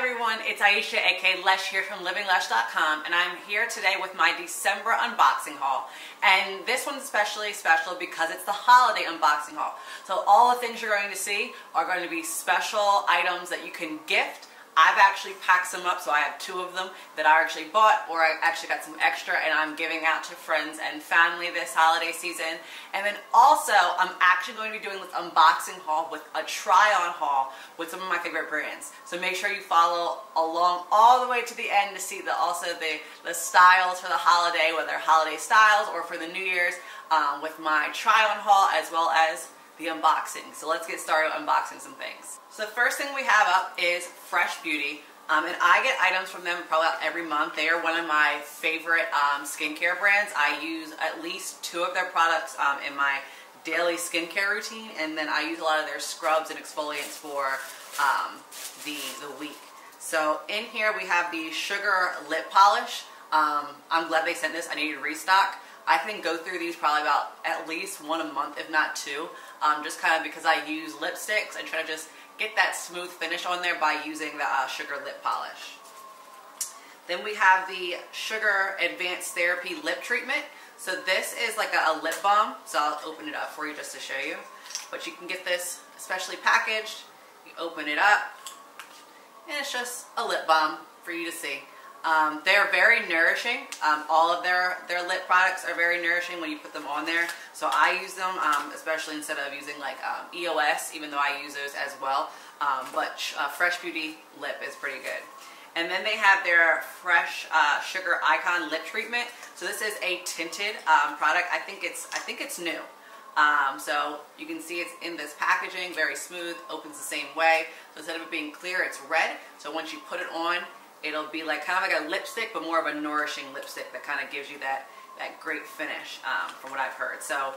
everyone, it's Iesha aka Lesh here from livinglesh.com and I'm here today with my December unboxing haul and this one's especially special because it's the holiday unboxing haul. So all the things you're going to see are going to be special items that you can gift I've actually packed some up, so I have two of them that I actually bought, or I actually got some extra, and I'm giving out to friends and family this holiday season. And then also, I'm actually going to be doing this unboxing haul with a try-on haul with some of my favorite brands. So make sure you follow along all the way to the end to see the also the, the styles for the holiday, whether holiday styles or for the New Year's, um, with my try-on haul as well as the unboxing. So let's get started unboxing some things. So the first thing we have up is Fresh Beauty. Um, and I get items from them probably every month. They are one of my favorite um, skincare brands. I use at least two of their products um, in my daily skincare routine. And then I use a lot of their scrubs and exfoliants for um, the, the week. So in here we have the Sugar Lip Polish. Um, I'm glad they sent this. I needed to restock. I can go through these probably about at least one a month, if not two, um, just kind of because I use lipsticks and try to just get that smooth finish on there by using the uh, Sugar Lip Polish. Then we have the Sugar Advanced Therapy Lip Treatment. So this is like a, a, lip balm. So I'll open it up for you just to show you. But you can get this especially packaged. You open it up and it's just a lip balm for you to see. Um, they're very nourishing. Um, all of their, their lip products are very nourishing when you put them on there. So I use them, um, especially instead of using like um, EOS, even though I use those as well. Um, but uh, Fresh Beauty Lip is pretty good. And then they have their Fresh uh, Sugar Icon Lip Treatment. So this is a tinted um, product. I think it's I think it's new. so you can see it's in this packaging, very smooth, opens the same way. So instead of it being clear, it's red. So once you put it on, it'll be like kind of like a lipstick, but more of a nourishing lipstick that kind of gives you that, that great finish um, from what I've heard. So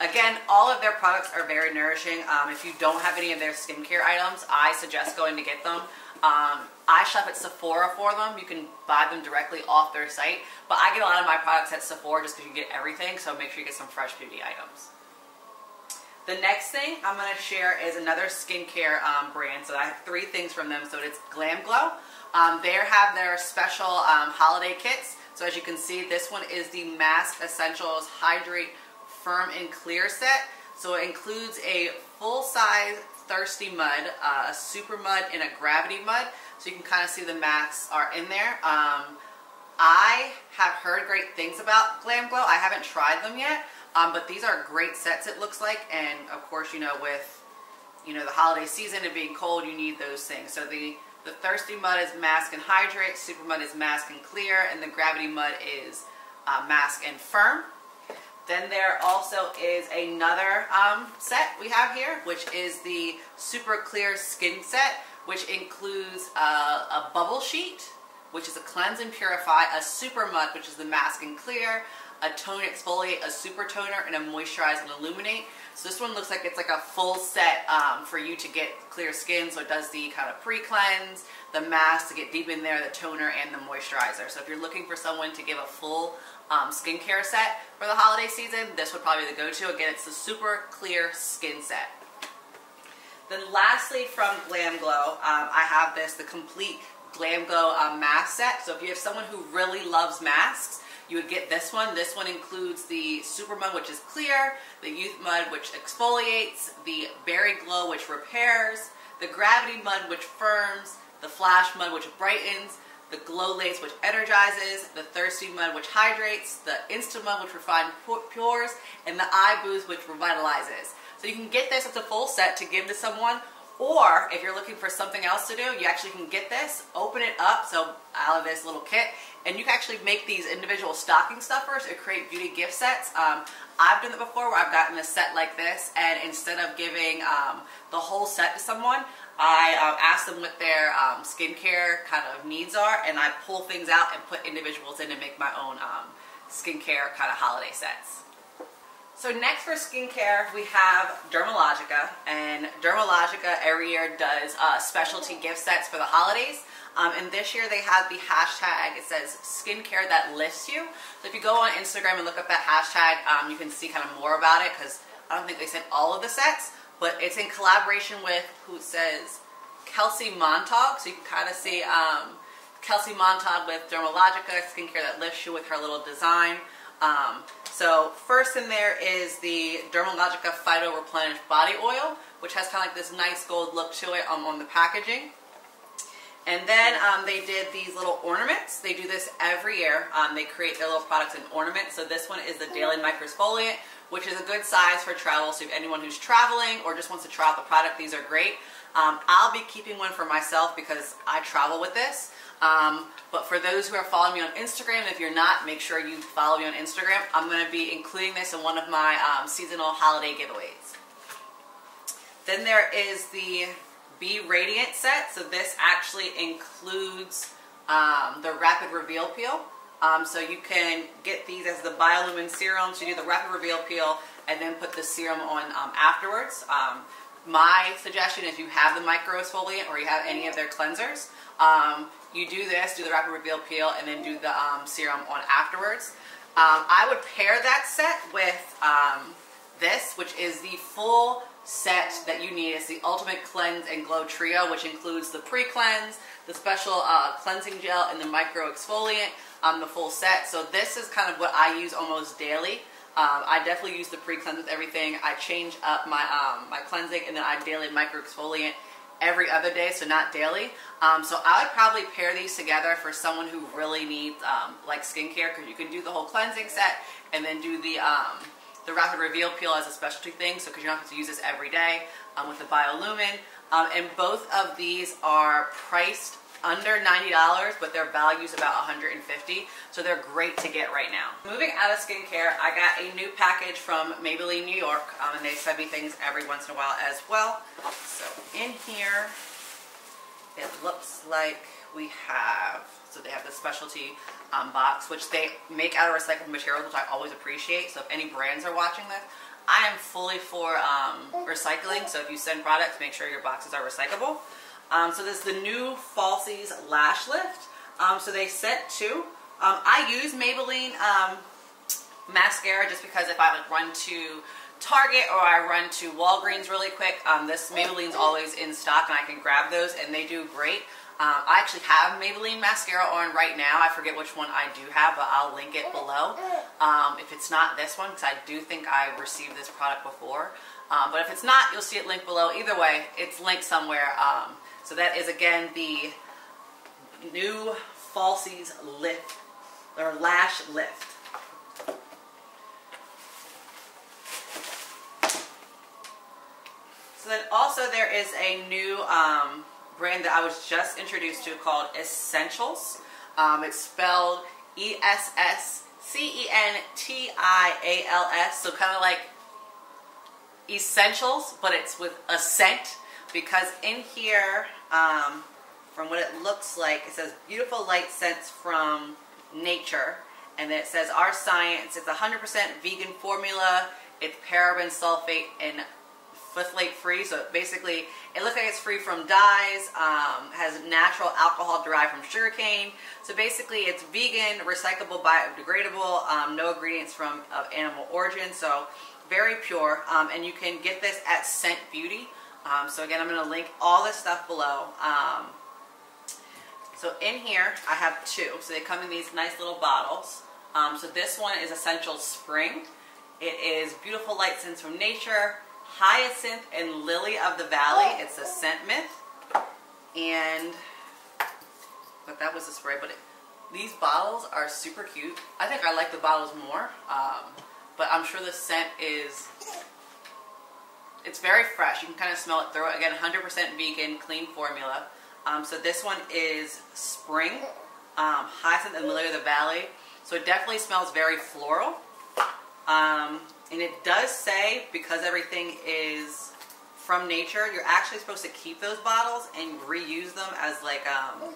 again, all of their products are very nourishing. Um, if you don't have any of their skincare items, I suggest going to get them. Um, I shop at Sephora for them. You can buy them directly off their site. But I get a lot of my products at Sephora just because you get everything. So make sure you get some fresh beauty items. The next thing I'm going to share is another skincare um, brand. So I have three things from them. So it's Glam Glow. Um, they have their special um, holiday kits. So as you can see, this one is the Mask Essentials Hydrate Firm and Clear set. So it includes a full-size Thirsty Mud, uh, a Super Mud, and a Gravity Mud. So you can kind of see the masks are in there. Um, I have heard great things about Glam Glow. I haven't tried them yet, um, but these are great sets it looks like. And of course, you know, with you know the holiday season and being cold, you need those things. So the the Thirsty Mud is Mask and Hydrate, Super Mud is Mask and Clear, and the Gravity Mud is uh, Mask and Firm. Then there also is another um, set we have here, which is the Super Clear Skin Set, which includes uh, a bubble sheet, which is a cleanse and purify, a super mud, which is the mask and clear, a tone exfoliate, a super toner, and a moisturize and illuminate. So this one looks like it's like a full set um, for you to get clear skin. So it does the kind of pre-cleanse, the mask to get deep in there, the toner, and the moisturizer. So if you're looking for someone to give a full um, skincare set for the holiday season, this would probably be the go-to. Again, it's the super clear skin set. Then lastly from Glam Glow, um, I have this, the complete Glam Glow um, mask set. So if you have someone who really loves masks, you would get this one. This one includes the Super Mud, which is clear, the Youth Mud, which exfoliates, the Berry Glow, which repairs, the Gravity Mud, which firms, the Flash Mud, which brightens, the Glow Lace, which energizes, the Thirsty Mud, which hydrates, the Insta Mud, which refines pores, and the Eye Boost, which revitalizes. So you can get this as a full set to give to someone, or if you're looking for something else to do, you actually can get this, open it up, so out of this little kit, and you can actually make these individual stocking stuffers or create beauty gift sets. Um, I've done it before where I've gotten a set like this, and instead of giving um, the whole set to someone, I um, ask them what their um, skincare kind of needs are, and I pull things out and put individuals in and make my own um, skincare kind of holiday sets. So next for skincare, we have Dermalogica, and Dermalogica every year does uh, specialty gift sets for the holidays. Um, and this year they have the hashtag, it says skincare that lifts you. So if you go on Instagram and look up that hashtag, um, you can see kind of more about it because I don't think they sent all of the sets, but it's in collaboration with who says Kelsey Montague. So you can kind of see um, Kelsey Montague with Dermalogica skincare that lifts you with her little design. Um, so first in there is the Dermalogica Phyto Replenish Body Oil, which has kind of like this nice gold look to it um, on the packaging. And then um, they did these little ornaments. They do this every year. Um, they create their little products in ornaments. So this one is the Daily Microexfoliant, which is a good size for travel. So if anyone who's traveling or just wants to try out the product, these are great. Um, I'll be keeping one for myself because I travel with this. Um, but for those who are following me on Instagram, if you're not, make sure you follow me on Instagram. I'm going to be including this in one of my um, seasonal holiday giveaways. Then there is the Be Radiant set. So this actually includes um, the Rapid Reveal Peel. Um, so you can get these as the Biolumin Serum. So you do the Rapid Reveal Peel and then put the serum on um, afterwards. Um, my suggestion if you have the microexfoliant or you have any of their cleansers, um, you do this, do the Rapid Reveal Peel, and then do the um, serum on afterwards. Um, I would pair that set with um, this, which is the full set that you need. It's the Ultimate Cleanse and Glow Trio, which includes the pre-cleanse, the special uh, cleansing gel, and the micro exfoliant, um, the full set. So this is kind of what I use almost daily. Um, I definitely use the pre-cleanse with everything. I change up my um, my cleansing and then I daily micro exfoliant every other day, so not daily. Um, so I would probably pair these together for someone who really needs um, like skincare because you can do the whole cleansing set and then do the um, the Rapid Reveal Peel as a specialty thing, so because you don't have to use this every day um, with the Biolumin. Um, and both of these are priced under $90, but their value is about 150, so they're great to get right now. Moving out of skincare, I got a new package from Maybelline New York, um, and they send me things every once in a while as well. So in here, it looks like we have, so they have the specialty um, box, which they make out of recycled materials, which I always appreciate. So if any brands are watching this, I am fully for um, recycling. So if you send products, make sure your boxes are recyclable. Um, so this is the new Falsies Lash Lift. Um, so they sent two. Um, I use Maybelline um, mascara just because if I like run to Target or I run to Walgreens really quick, um, this Maybelline's always in stock and I can grab those and they do great. Um, I actually have Maybelline mascara on right now. I forget which one I do have, but I'll link it below. If it's not this one, because I do think I received this product before. Um, but if it's not, you'll see it linked below. Either way, it's linked somewhere. Um, so that is, again, the new Falsies Lift, or Lash Lift. So then also there is a new um, brand that I was just introduced to called Esscentials. Um, it's spelled E-S-S-C-E-N-T-I-A-L-S. So kind of like essentials, but it's with a scent because in here, um, from what it looks like, it says beautiful light scents from nature. And then it says our science, it's 100% vegan formula, it's paraben, sulfate, and phthalate free. So basically, it looks like it's free from dyes, um, has natural alcohol derived from sugarcane. So basically, it's vegan, recyclable, biodegradable, um, no ingredients from of animal origin. So very pure. Um, and you can get this at Scent Beauty. Um, so again, I'm going to link all this stuff below. Um, so in here, I have two. So they come in these nice little bottles. Um, so this one is Essential Spring. It is Beautiful Light Scents from Nature, Hyacinth and Lily of the Valley. It's a scent myth. And, but that was a spray. But it, these bottles are super cute. I think I like the bottles more. Um, but I'm sure the scent is, it's very fresh. You can kind of smell it through it. Again, 100% vegan, clean formula. Um, so this one is Spring, um, Hyacinth and Lily of the Valley. So it definitely smells very floral. Um, and it does say, because everything is from nature, you're actually supposed to keep those bottles and reuse them as like, um,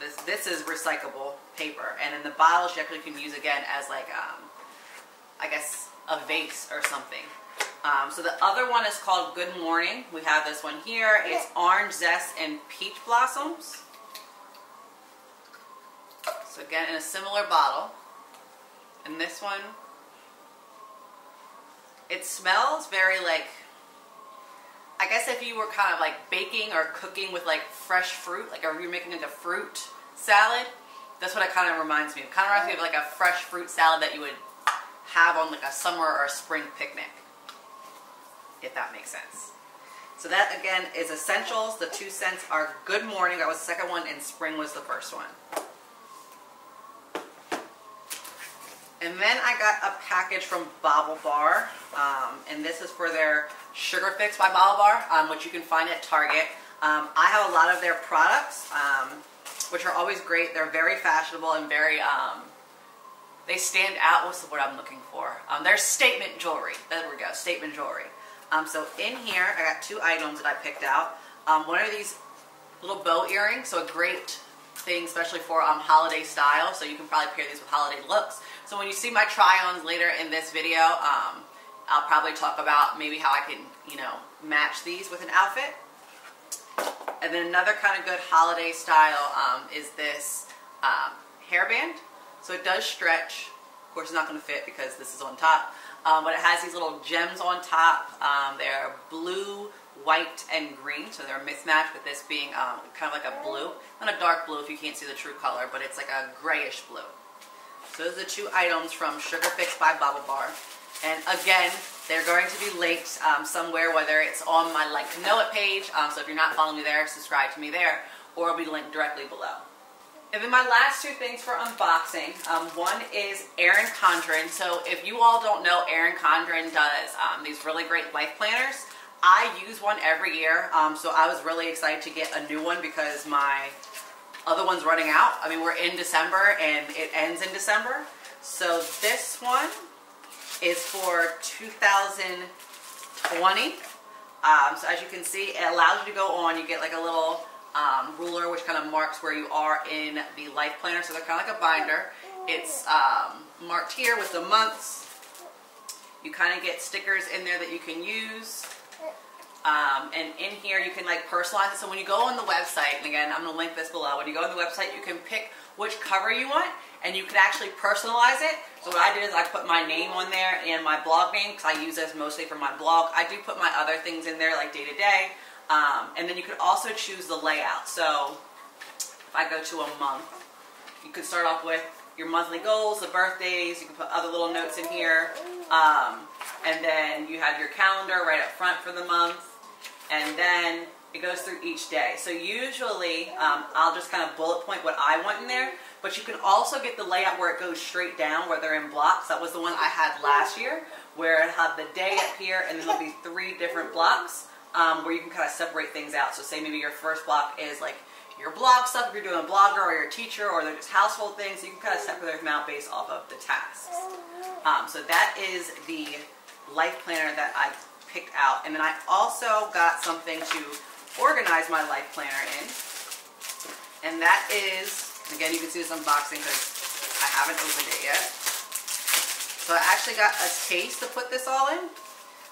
this, this is recyclable paper. And then the bottles you actually can use again as like, um, I guess, a vase or something. Um, so the other one is called Good Morning. We have this one here. It's orange zest and peach blossoms. So again, in a similar bottle. And this one it smells very like, I guess if you were kind of like baking or cooking with like fresh fruit, like if you're making like a fruit salad, that's what it kind of reminds me of. Kind of reminds me of like a fresh fruit salad that you would have on like a summer or a spring picnic, if that makes sense. So that again is Esscentials. The two scents are good morning. That was the second one and spring was the first one. And then I got a package from BaubleBar, um, and this is for their Sugar Fix by BaubleBar, um, which you can find at Target. Um, I have a lot of their products, um, which are always great. They're very fashionable and very, um, they stand out. What's the word I'm looking for? Um, they're statement jewelry. There we go, statement jewelry. so in here, I got two items that I picked out. one of these little bow earrings, so a great thing, especially for holiday style. So you can probably pair these with holiday looks. So when you see my try-ons later in this video, um, I'll probably talk about maybe how I can, you know, match these with an outfit. And then another kind of good holiday style um, is this um, hairband. So it does stretch. Of course, it's not going to fit because this is on top. Um, but it has these little gems on top. Um, they're blue, white, and green. So they're mismatched with this being um, kind of like a blue. Not a dark blue if you can't see the true color, but it's like a grayish blue. So those are the two items from Sugar Fix by BaubleBar. And again, they're going to be linked um, somewhere, whether it's on my Like to Know It page, um, so if you're not following me there, subscribe to me there, or it'll be linked directly below. And then my last two things for unboxing, um, one is Erin Condren. So if you all don't know, Erin Condren does um, these really great life planners. I use one every year, um, so I was really excited to get a new one because my other one's running out. I mean, we're in December and it ends in December. So this one is for 2020. Um, so as you can see, it allows you to go on. You get like a little um, ruler which kind of marks where you are in the life planner. So they're kind of like a binder. It's um, marked here with the months. You kind of get stickers in there that you can use. Um, and in here you can like personalize it. So when you go on the website, and again, I'm to link this below. When you go on the website, you can pick which cover you want and you can actually personalize it. So what I did is I put my name on there and my blog name because I use this mostly for my blog. I do put my other things in there like day to day. Um, and then you could also choose the layout. So if I go to a month, you could start off with your monthly goals, the birthdays, you can put other little notes in here. Um, and then you have your calendar right up front for the month and then it goes through each day. So usually um, I'll just kind of bullet point what I want in there, but you can also get the layout where it goes straight down, where they're in blocks. That was the one I had last year, where it had the day up here, and then there'll be three different blocks um, where you can kind of separate things out. So say maybe your first block is like your blog stuff, if you're doing a blogger or your teacher, or they're just household things, so you can kind of separate them out based off of the tasks. Um, so that is the life planner that I picked out. And then I also got something to organize my life planner in. And that is, again, you can see this unboxing because I haven't opened it yet. So I actually got a case to put this all in.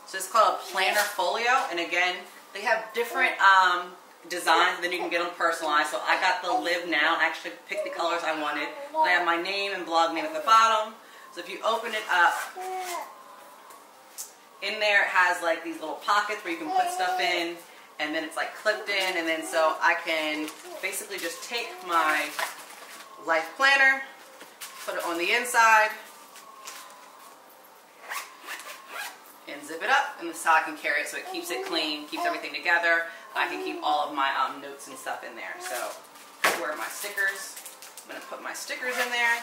So it's called a planner folio. And again, they have different um, designs, then you can get them personalized. So I got the Live Now, I actually picked the colors I wanted. I have my name and blog name at the bottom. So if you open it up, in there it has like these little pockets where you can put stuff in and then it's like clipped in and then so I can basically just take my life planner, put it on the inside and zip it up and how I can carry it so it keeps it clean, keeps everything together. I can keep all of my um, notes and stuff in there. So where are my stickers? I'm going to put my stickers in there.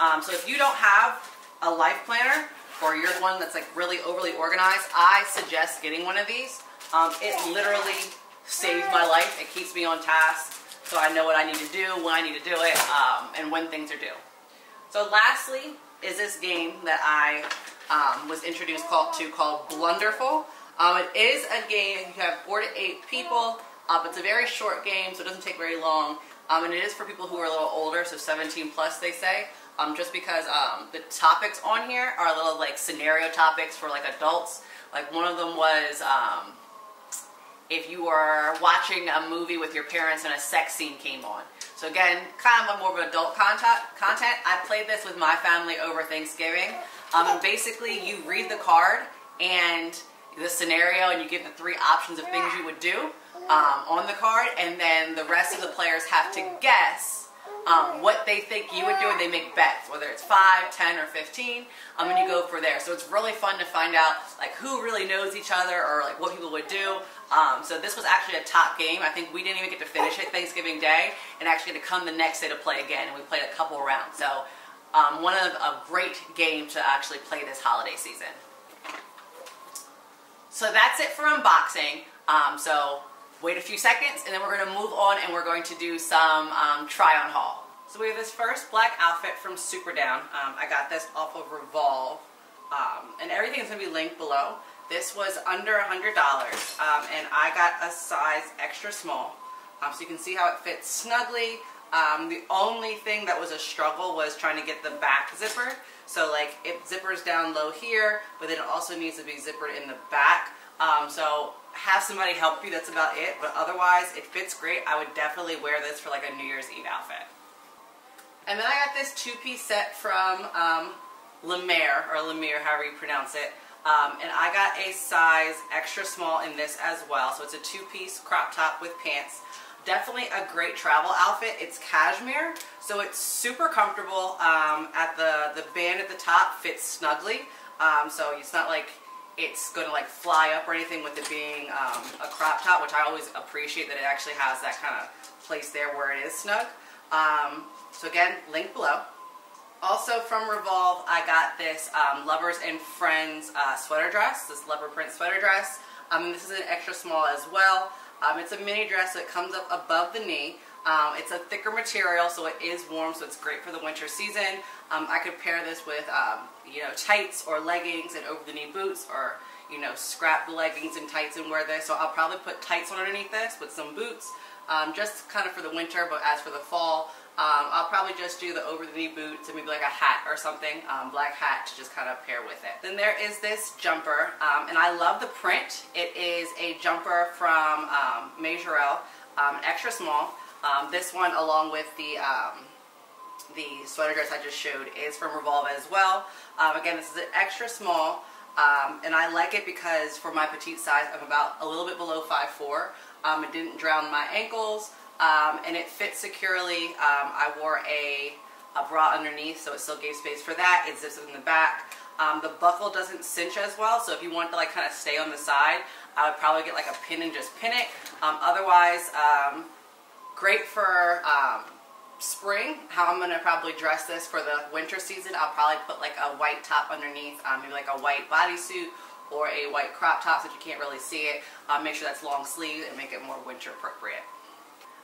Um, so if you don't have a life planner, or you're the one that's like really overly organized, I suggest getting one of these. Um, it literally saves my life. It keeps me on task so I know what I need to do, when I need to do it, um, and when things are due. So lastly is this game that I um, was introduced called, to called Blunderful. Um, it is a game, you have four to eight people. Uh, it's a very short game, so it doesn't take very long. Um, and it is for people who are a little older, so 17 plus they say um, just because um, the topics on here are a little like scenario topics for like adults. Like one of them was um, if you were watching a movie with your parents and a sex scene came on. So again, kind of more of an adult content. content. I played this with my family over Thanksgiving. Um, basically you read the card and the scenario and you give the three options of things you would do um, on the card, and then the rest of the players have to guess um, what they think you would do, and they make bets, whether it's 5, 10, or 15, um, you go for there. So it's really fun to find out like who really knows each other or like what people would do. Um, so this was actually a top game. I think we didn't even get to finish it Thanksgiving Day, and actually to come the next day to play again, and we played a couple rounds. So um, one of a great game to actually play this holiday season. So that's it for unboxing. Um, so wait a few seconds and then we're going to move on and we're going to do some um, try on haul. So we have this first black outfit from Superdown. Um, I got this off of Revolve um, and everything is to be linked below. This was under $100 um, and I got a size extra small. Um, so you can see how it fits snugly. Um, the only thing that was a struggle was trying to get the back zipper. So like it zippers down low here, but then it also needs to be zippered in the back. Um, so have somebody help you, that's about it. But otherwise, it fits great. I would definitely wear this for like a New Year's Eve outfit. And then I got this two-piece set from um, Le Mer, or Lemire, however you pronounce it. Um, and I got a size extra small in this as well. So it's a two-piece crop top with pants. Definitely a great travel outfit. It's cashmere, so it's super comfortable. Um, at the, the band at the top fits snugly. Um, so it's not like it's going to like fly up or anything with it being um, a crop top, which I always appreciate that it actually has that kind of place there where it is snug. Um, so again, link below. Also from Revolve, I got this um, Lovers and Friends uh, sweater dress, this leopard print sweater dress. Um, this is an extra small as well. Um, it's a mini dress, so it comes up above the knee. Um, it's a thicker material, so it is warm, so it's great for the winter season. Um, I could pair this with, um, you know, tights or leggings and over-the-knee boots, or, you know, scrap the leggings and tights and wear this. So I'll probably put tights on underneath this with some boots, um, just kind of for the winter, but as for the fall, um, I'll probably just do the over-the-knee boots and maybe like a hat or something, um, black hat to just kind of pair with it. Then there is this jumper, and I love the print. It is a jumper from um, Majorelle, extra small. Um, this one, along with the um, the sweater dress I just showed, is from Revolve as well. Um, again, this is an extra small, um, and I like it because for my petite size, I'm about a little bit below 5'4". Um, it didn't drown my ankles, um, and it fits securely. I wore a, a bra underneath, so it still gave space for that. It zips in the back. the buckle doesn't cinch as well, so if you want to like kind of stay on the side, I would probably get like a pin and just pin it. otherwise, Great for um, spring, how I'm going to probably dress this for the winter season. I'll probably put like a white top underneath, um, maybe like a white bodysuit or a white crop top so you can't really see it. Uh, make sure that's long sleeve and make it more winter appropriate.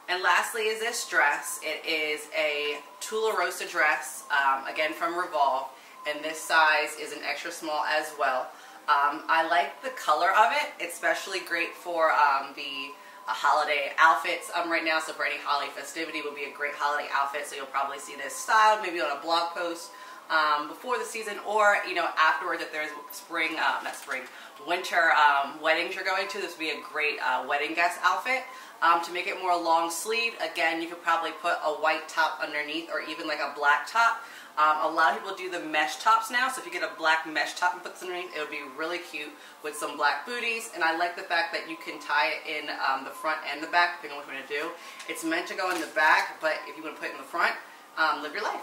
And lastly is this dress. It is a Tularosa dress, um, again from Revolve, and this size is an extra small as well. Um, I like the color of it, especially great for um, the holiday outfits um, right now. So for any holiday festivity would be a great holiday outfit. So you'll probably see this styled maybe on a blog post um, before the season or, you know, afterwards if there's spring, uh, not spring, winter um, weddings you're going to. This would be a great uh, wedding guest outfit. Um, to make it more long sleeve, again, you could probably put a white top underneath or even like a black top. Um, a lot of people do the mesh tops now, so if you get a black mesh top and put this underneath, it would be really cute with some black booties. And I like the fact that you can tie it in um, the front and the back, depending on what you want to do. It's meant to go in the back, but if you want to put it in the front, um, live your life.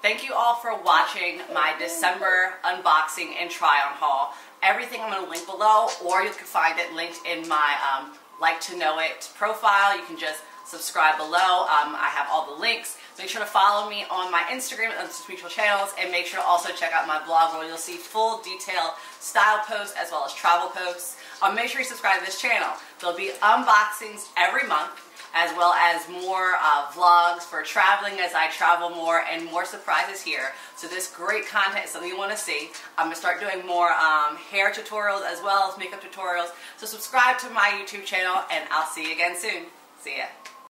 Thank you all for watching my December unboxing and try-on haul. Everything I'm going to link below, or you can find it linked in my um, Like to Know It profile. You can just subscribe below. Um, I have all the links. Make sure to follow me on my Instagram and mutual channels and make sure to also check out my blog where you'll see full detailed style posts as well as travel posts. Um, make sure you subscribe to this channel. There'll be unboxings every month as well as more uh, vlogs for traveling as I travel more and more surprises here. So this great content is something you want to see. I'm going to start doing more um, hair tutorials as well as makeup tutorials. So subscribe to my YouTube channel and I'll see you again soon. See ya.